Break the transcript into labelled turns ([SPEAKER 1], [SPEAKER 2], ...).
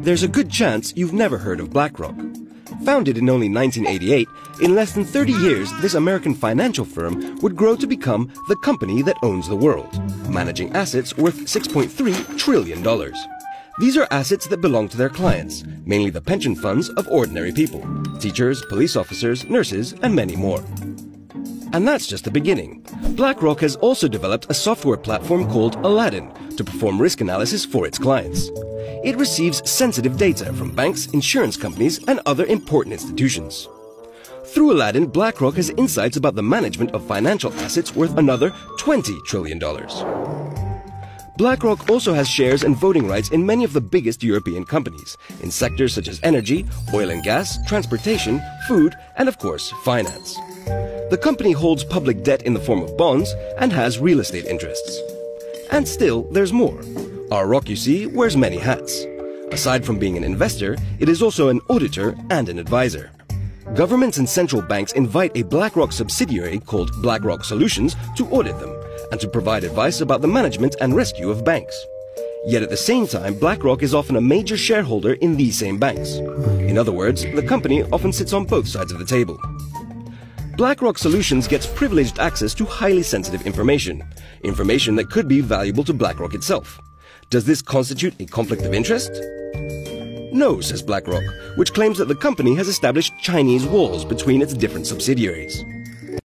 [SPEAKER 1] There's a good chance you've never heard of BlackRock. Founded in only 1988, in less than 30 years, this American financial firm would grow to become the company that owns the world, managing assets worth $6.3 trillion. These are assets that belong to their clients, mainly the pension funds of ordinary people, teachers, police officers, nurses, and many more. And that's just the beginning. BlackRock has also developed a software platform called Aladdin to perform risk analysis for its clients. It receives sensitive data from banks, insurance companies, and other important institutions. Through Aladdin, BlackRock has insights about the management of financial assets worth another $20 trillion. BlackRock also has shares and voting rights in many of the biggest European companies, in sectors such as energy, oil and gas, transportation, food, and of course, finance. The company holds public debt in the form of bonds and has real estate interests. And still, there's more. BlackRock, you see, wears many hats. Aside from being an investor, it is also an auditor and an advisor. Governments and central banks invite a BlackRock subsidiary called BlackRock Solutions to audit them and to provide advice about the management and rescue of banks. Yet at the same time, BlackRock is often a major shareholder in these same banks. In other words, the company often sits on both sides of the table. BlackRock Solutions gets privileged access to highly sensitive information, information that could be valuable to BlackRock itself. Does this constitute a conflict of interest? No, says BlackRock, which claims that the company has established Chinese walls between its different subsidiaries.